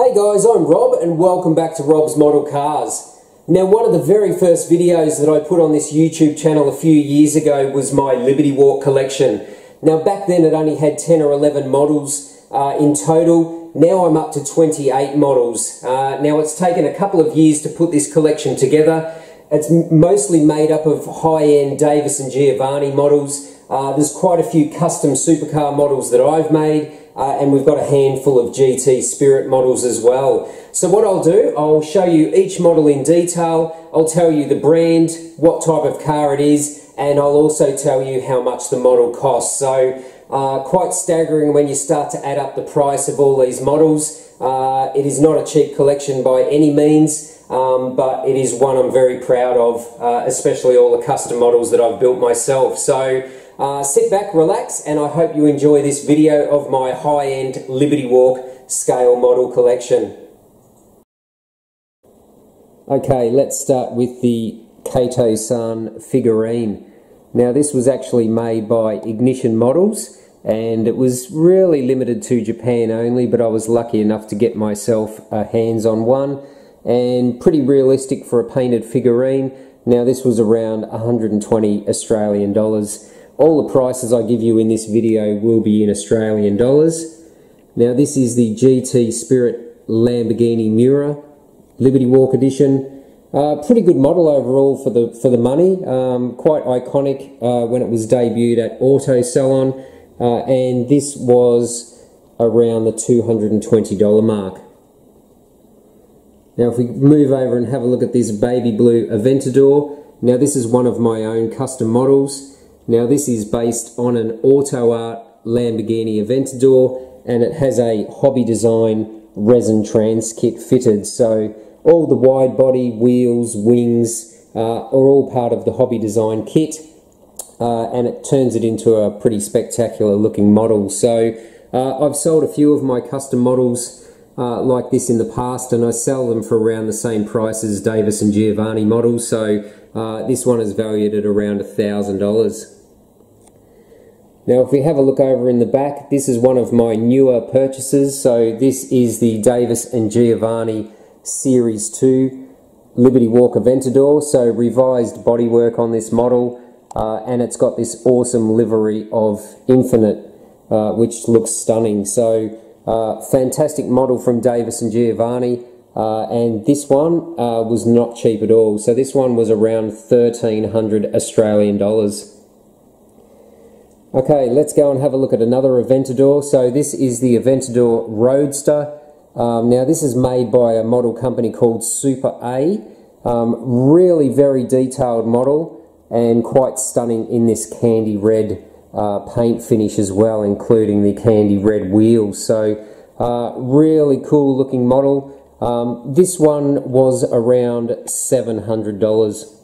Hey guys, I'm Rob and welcome back to Rob's Model Cars. Now one of the very first videos that I put on this YouTube channel a few years ago was my Liberty Walk collection. Now back then it only had 10 or 11 models uh, in total. Now I'm up to 28 models. Uh, now it's taken a couple of years to put this collection together. It's mostly made up of high-end Davis and Giovanni models. Uh, there's quite a few custom supercar models that I've made uh, and we've got a handful of GT Spirit models as well. So what I'll do, I'll show you each model in detail, I'll tell you the brand, what type of car it is, and I'll also tell you how much the model costs. So uh, quite staggering when you start to add up the price of all these models. Uh, it is not a cheap collection by any means, um, but it is one I'm very proud of, uh, especially all the custom models that I've built myself. So uh, sit back, relax, and I hope you enjoy this video of my high-end Liberty Walk scale model collection. Okay, let's start with the Kato-san figurine. Now this was actually made by Ignition Models and it was really limited to Japan only but I was lucky enough to get myself a hands on one and pretty realistic for a painted figurine. Now this was around 120 Australian dollars. All the prices I give you in this video will be in Australian dollars. Now this is the GT Spirit Lamborghini Miura Liberty Walk Edition. Uh, pretty good model overall for the for the money. Um, quite iconic uh, when it was debuted at Auto Salon, uh, and this was around the $220 mark. Now if we move over and have a look at this baby blue Aventador, now this is one of my own custom models. Now this is based on an Auto Art Lamborghini Aventador and it has a hobby design resin trans kit fitted. So all the wide body, wheels, wings uh, are all part of the hobby design kit uh, and it turns it into a pretty spectacular looking model. So uh, I've sold a few of my custom models uh, like this in the past and I sell them for around the same price as Davis and Giovanni models. So uh, this one is valued at around a thousand dollars. Now if we have a look over in the back, this is one of my newer purchases. So this is the Davis and Giovanni Series 2 Liberty Walk Aventador. So revised bodywork on this model uh, and it's got this awesome livery of Infinite uh, which looks stunning. So uh, fantastic model from Davis and Giovanni. Uh, and this one uh, was not cheap at all. So this one was around 1300 Australian dollars. Okay, let's go and have a look at another Aventador. So this is the Aventador Roadster. Um, now this is made by a model company called Super A. Um, really very detailed model and quite stunning in this candy red uh, paint finish as well, including the candy red wheels. So uh, really cool looking model. Um, this one was around $700.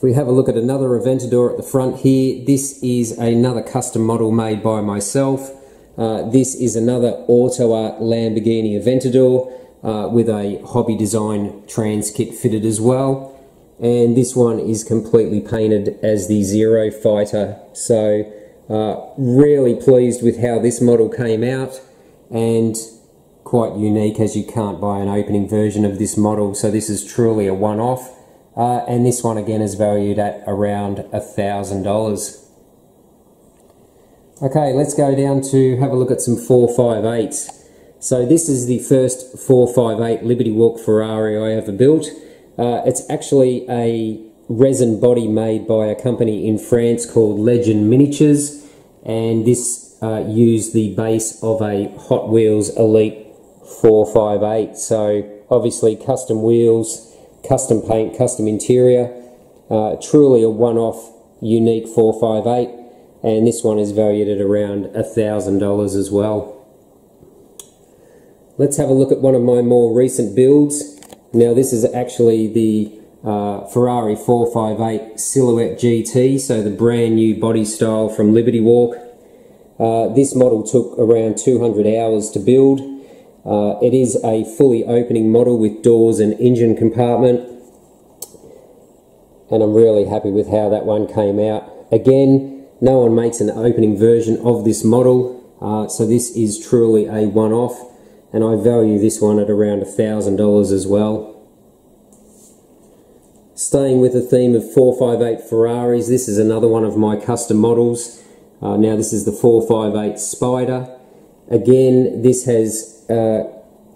If we have a look at another Aventador at the front here, this is another custom model made by myself. Uh, this is another Auto Art Lamborghini Aventador uh, with a hobby design trans kit fitted as well. And this one is completely painted as the Zero Fighter. So uh, really pleased with how this model came out and quite unique as you can't buy an opening version of this model. So this is truly a one-off. Uh, and this one again is valued at around a thousand dollars. Okay, let's go down to have a look at some 458s. So this is the first 458 Liberty Walk Ferrari I ever built. Uh, it's actually a resin body made by a company in France called Legend Miniatures and this uh, used the base of a Hot Wheels Elite 458 so obviously custom wheels custom paint, custom interior. Uh, truly a one-off unique 458 and this one is valued at around a thousand dollars as well. Let's have a look at one of my more recent builds. Now this is actually the uh, Ferrari 458 Silhouette GT, so the brand new body style from Liberty Walk. Uh, this model took around 200 hours to build uh, it is a fully opening model with doors and engine compartment and I'm really happy with how that one came out. Again, no one makes an opening version of this model, uh, so this is truly a one-off. and I value this one at around $1,000 as well. Staying with the theme of 458 Ferraris, this is another one of my custom models. Uh, now this is the 458 Spider. Again, this has uh,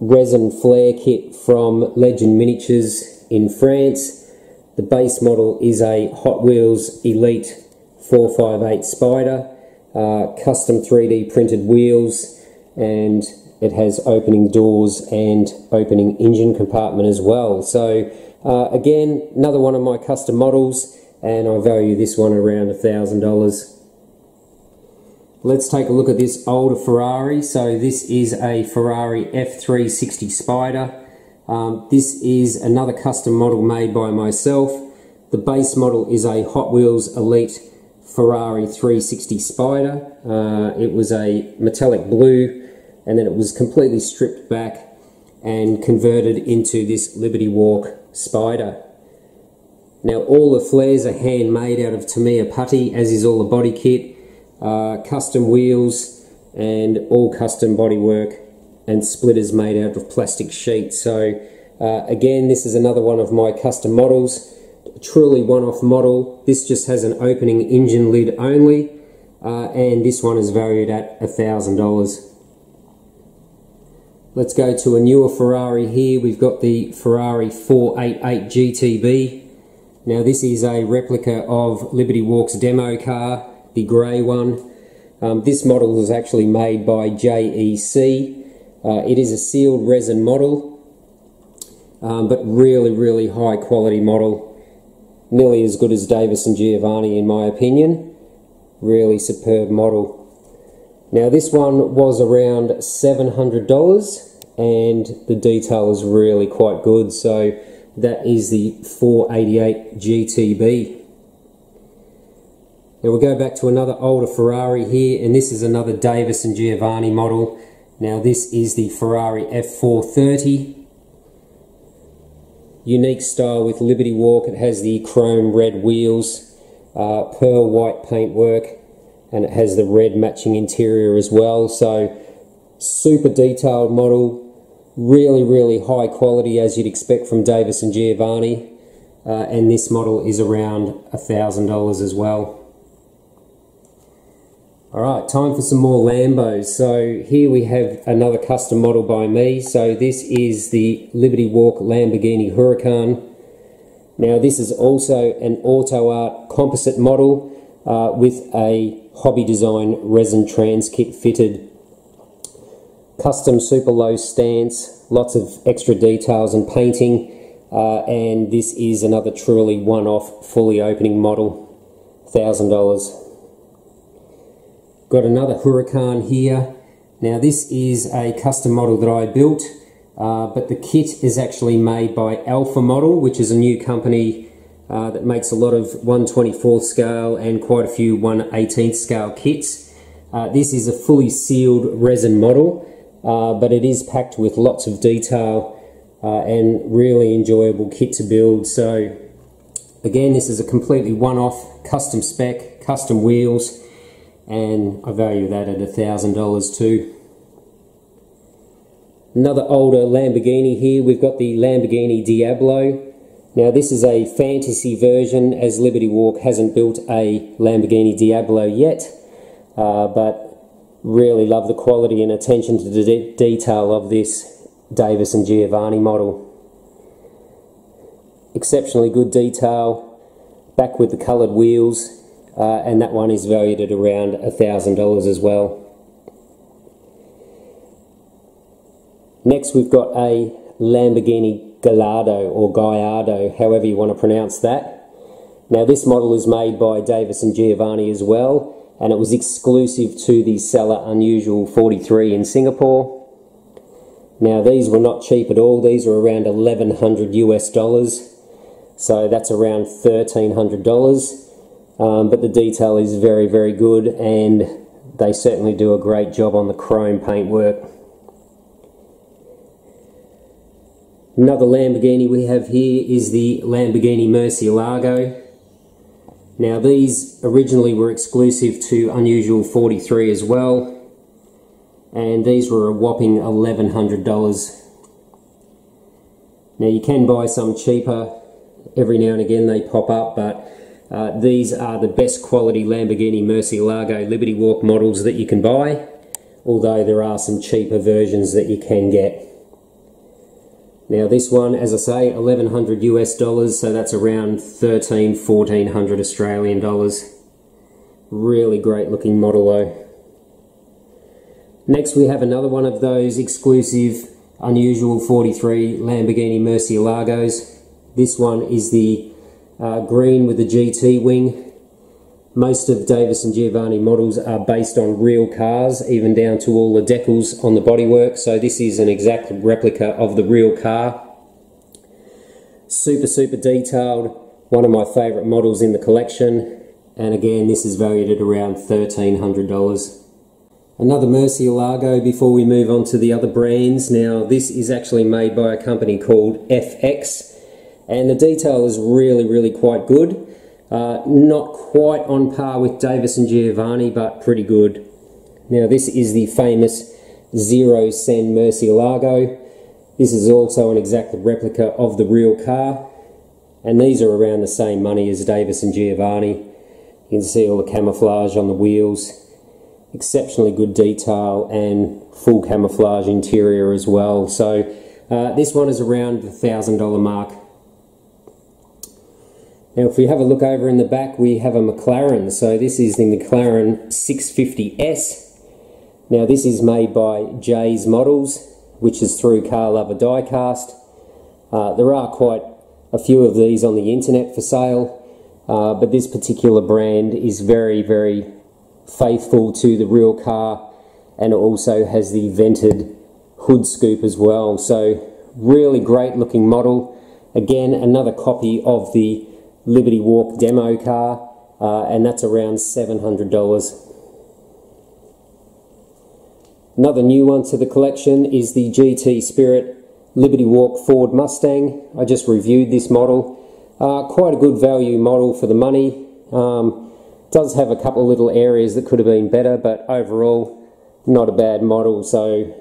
resin flare kit from Legend Miniatures in France. The base model is a Hot Wheels Elite 458 Spider, uh, custom 3D printed wheels, and it has opening doors and opening engine compartment as well. So uh, again, another one of my custom models, and I value this one around a thousand dollars. Let's take a look at this older Ferrari. So this is a Ferrari F360 Spider. Um, this is another custom model made by myself. The base model is a Hot Wheels Elite Ferrari 360 Spider. Uh, it was a metallic blue and then it was completely stripped back and converted into this Liberty Walk Spider. Now all the flares are handmade out of Tamiya putty as is all the body kit uh, custom wheels and all custom bodywork and splitters made out of plastic sheet. So uh, again, this is another one of my custom models, truly one-off model. This just has an opening engine lid only, uh, and this one is valued at a thousand dollars. Let's go to a newer Ferrari here. We've got the Ferrari 488 GTB. Now this is a replica of Liberty Walk's demo car the grey one. Um, this model was actually made by JEC. Uh, it is a sealed resin model, um, but really, really high quality model. Nearly as good as Davis and Giovanni in my opinion. Really superb model. Now this one was around $700 and the detail is really quite good. So that is the 488 GTB. Now we'll go back to another older Ferrari here, and this is another Davis and Giovanni model. Now this is the Ferrari F430. Unique style with Liberty Walk. It has the chrome red wheels, uh, pearl white paintwork, and it has the red matching interior as well. So super detailed model, really, really high quality as you'd expect from Davis and Giovanni. Uh, and this model is around a $1,000 as well. Alright, time for some more Lambos. So here we have another custom model by me. So this is the Liberty Walk Lamborghini Huracan. Now this is also an Auto Art composite model uh, with a hobby design resin trans kit fitted. Custom super low stance, lots of extra details and painting. Uh, and this is another truly one-off fully opening model, $1,000. Got another Huracan here. Now this is a custom model that I built, uh, but the kit is actually made by Alpha Model, which is a new company uh, that makes a lot of 124th scale and quite a few 118th scale kits. Uh, this is a fully sealed resin model, uh, but it is packed with lots of detail uh, and really enjoyable kit to build. So again, this is a completely one-off custom spec, custom wheels, and I value that at a thousand dollars too. Another older Lamborghini here, we've got the Lamborghini Diablo. Now this is a fantasy version as Liberty Walk hasn't built a Lamborghini Diablo yet, uh, but really love the quality and attention to the de detail of this Davis and Giovanni model. Exceptionally good detail, back with the coloured wheels, uh, and that one is valued at around a thousand dollars as well. Next we've got a Lamborghini Gallardo or Gallardo, however you want to pronounce that. Now this model is made by Davis and Giovanni as well and it was exclusive to the seller Unusual 43 in Singapore. Now these were not cheap at all, these are around 1100 US dollars, so that's around $1300. Um, but the detail is very, very good and they certainly do a great job on the chrome paintwork. Another Lamborghini we have here is the Lamborghini Murcielago. Now these originally were exclusive to Unusual 43 as well and these were a whopping $1,100. Now you can buy some cheaper, every now and again they pop up, but uh, these are the best quality Lamborghini Murcielago Liberty Walk models that you can buy, although there are some cheaper versions that you can get. Now this one, as I say, 1100 US dollars, so that's around 13, 1400 Australian dollars. Really great looking model though. Next we have another one of those exclusive unusual 43 Lamborghini Murcielagos. This one is the uh, green with the GT wing. Most of Davis and Giovanni models are based on real cars, even down to all the decals on the bodywork. So this is an exact replica of the real car. Super, super detailed. One of my favourite models in the collection. And again, this is valued at around $1,300. Another Murcielago before we move on to the other brands. Now, this is actually made by a company called FX, and the detail is really, really quite good. Uh, not quite on par with Davis and Giovanni, but pretty good. Now, this is the famous Zero Sen Largo. This is also an exact replica of the real car, and these are around the same money as Davis and Giovanni. You can see all the camouflage on the wheels exceptionally good detail and full camouflage interior as well. So uh, this one is around the thousand dollar mark. Now if we have a look over in the back we have a McLaren. So this is the McLaren 650S. Now this is made by Jay's Models which is through Car Lover Diecast. Uh, there are quite a few of these on the internet for sale uh, but this particular brand is very very faithful to the real car and also has the vented hood scoop as well. So really great looking model. Again, another copy of the Liberty Walk demo car uh, and that's around $700. Another new one to the collection is the GT Spirit Liberty Walk Ford Mustang. I just reviewed this model. Uh, quite a good value model for the money. Um, does have a couple of little areas that could have been better, but overall, not a bad model, so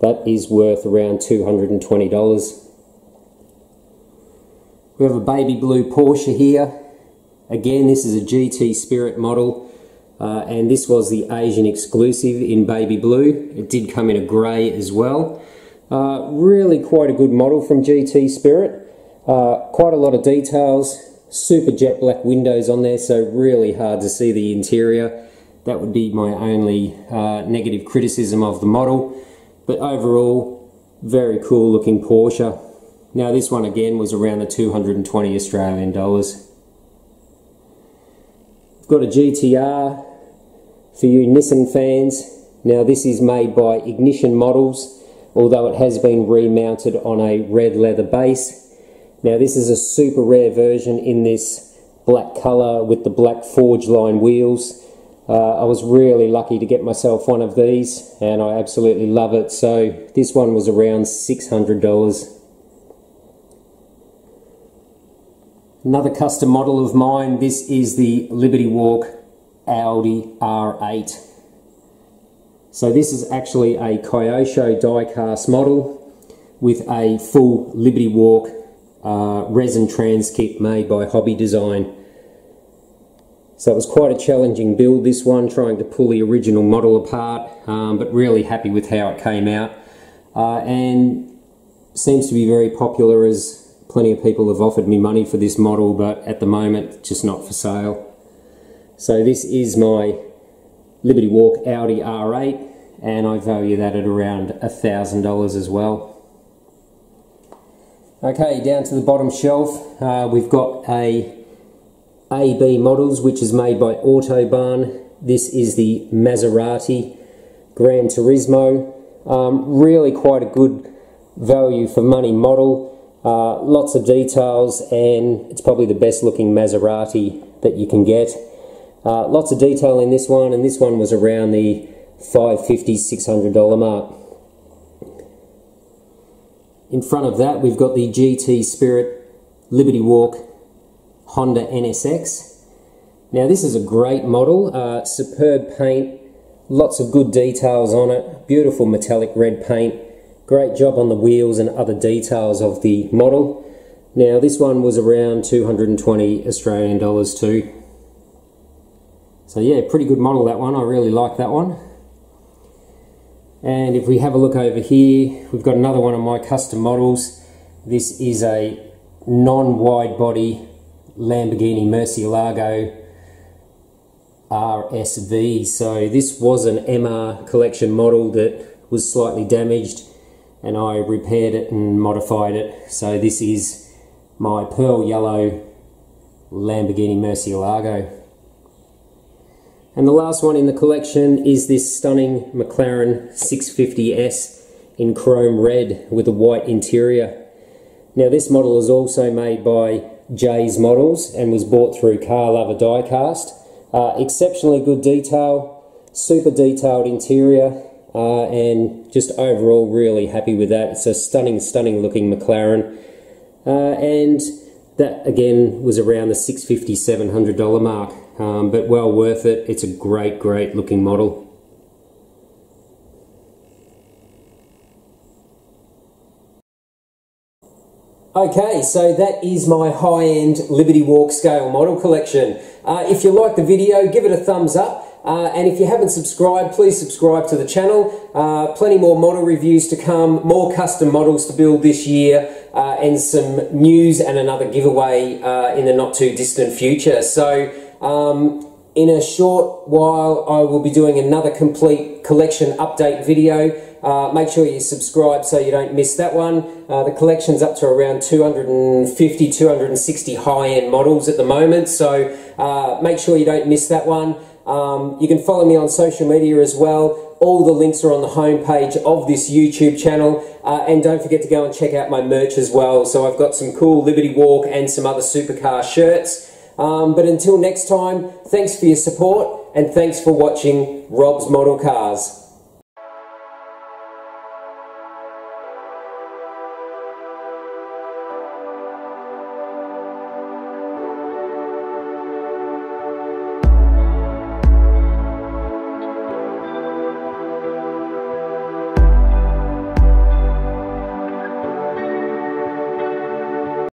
that is worth around $220. We have a baby blue Porsche here. Again, this is a GT Spirit model, uh, and this was the Asian exclusive in baby blue. It did come in a grey as well. Uh, really quite a good model from GT Spirit. Uh, quite a lot of details, super jet black windows on there, so really hard to see the interior. That would be my only uh, negative criticism of the model. But overall, very cool looking Porsche. Now this one again was around the 220 Australian dollars. I've Got a GTR for you Nissan fans. Now this is made by Ignition Models, although it has been remounted on a red leather base. Now this is a super rare version in this black colour with the black Forgeline wheels. Uh, I was really lucky to get myself one of these and I absolutely love it. So this one was around $600. Another custom model of mine, this is the Liberty Walk Audi R8. So this is actually a Kyosho die-cast model with a full Liberty Walk uh, resin trans kit made by Hobby Design. So it was quite a challenging build this one, trying to pull the original model apart, um, but really happy with how it came out. Uh, and seems to be very popular as plenty of people have offered me money for this model, but at the moment, just not for sale. So this is my Liberty Walk Audi R8, and I value that at around $1,000 as well. Okay, down to the bottom shelf, uh, we've got a AB models, which is made by Autobahn. This is the Maserati Gran Turismo. Um, really quite a good value for money model. Uh, lots of details and it's probably the best looking Maserati that you can get. Uh, lots of detail in this one and this one was around the $550, $600 mark. In front of that, we've got the GT Spirit Liberty Walk Honda NSX. Now, this is a great model, uh, superb paint, Lots of good details on it, beautiful metallic red paint, great job on the wheels and other details of the model. Now this one was around 220 Australian dollars too. So yeah, pretty good model that one, I really like that one. And if we have a look over here, we've got another one of my custom models. This is a non-wide body Lamborghini Murcielago RSV. So this was an MR collection model that was slightly damaged and I repaired it and modified it. So this is my pearl yellow Lamborghini Murcielago. And the last one in the collection is this stunning McLaren 650S in chrome red with a white interior. Now this model is also made by Jay's Models and was bought through Car Lover Diecast. Uh, exceptionally good detail, super detailed interior, uh, and just overall really happy with that. It's a stunning, stunning looking McLaren. Uh, and that again was around the $650, $700 mark, um, but well worth it. It's a great, great looking model. Okay, so that is my high-end Liberty Walk scale model collection. Uh, if you like the video, give it a thumbs up. Uh, and if you haven't subscribed, please subscribe to the channel. Uh, plenty more model reviews to come, more custom models to build this year, uh, and some news and another giveaway uh, in the not too distant future. So, um, in a short while, I will be doing another complete collection update video. Uh, make sure you subscribe so you don't miss that one. Uh, the collection's up to around 250, 260 high-end models at the moment, so make sure you don't miss that one. Um, you can follow me on social media as well. All the links are on the homepage of this YouTube channel. Uh, and don't forget to go and check out my merch as well. So I've got some cool Liberty Walk and some other supercar shirts. Um, but until next time, thanks for your support and thanks for watching Rob's Model Cars.